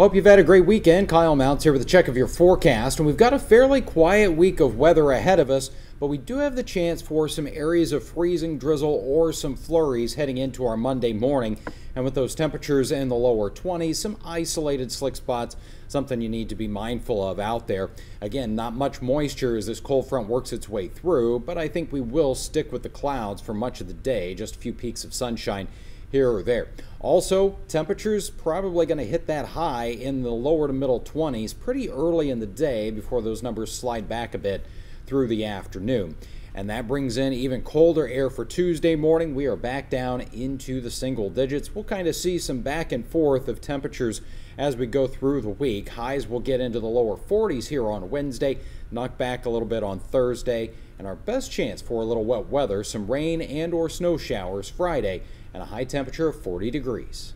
Hope you've had a great weekend. Kyle Mounts here with a check of your forecast, and we've got a fairly quiet week of weather ahead of us, but we do have the chance for some areas of freezing drizzle or some flurries heading into our Monday morning. And with those temperatures in the lower 20s, some isolated slick spots, something you need to be mindful of out there. Again, not much moisture as this cold front works its way through, but I think we will stick with the clouds for much of the day, just a few peeks of sunshine here or there. Also, temperatures probably going to hit that high in the lower to middle 20s pretty early in the day before those numbers slide back a bit through the afternoon. And that brings in even colder air for Tuesday morning. We are back down into the single digits. We'll kind of see some back and forth of temperatures as we go through the week. Highs will get into the lower 40s here on Wednesday, knock back a little bit on Thursday, and our best chance for a little wet weather, some rain and or snow showers Friday and a high temperature of 40 degrees.